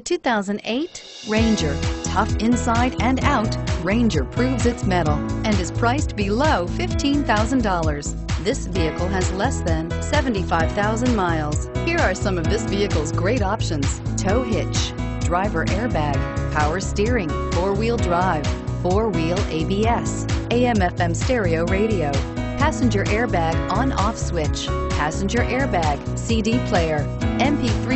2008 Ranger. Tough inside and out, Ranger proves its mettle and is priced below $15,000. This vehicle has less than 75,000 miles. Here are some of this vehicle's great options. Tow hitch, driver airbag, power steering, four-wheel drive, four-wheel ABS, AM FM stereo radio, passenger airbag on-off switch, passenger airbag, CD player, MP3 player.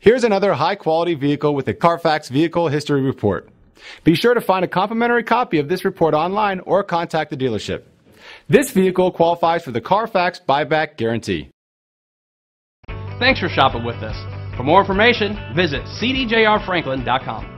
Here's another high quality vehicle with a Carfax Vehicle History Report. Be sure to find a complimentary copy of this report online or contact the dealership. This vehicle qualifies for the Carfax Buyback Guarantee. Thanks for shopping with us. For more information, visit cdjrfranklin.com.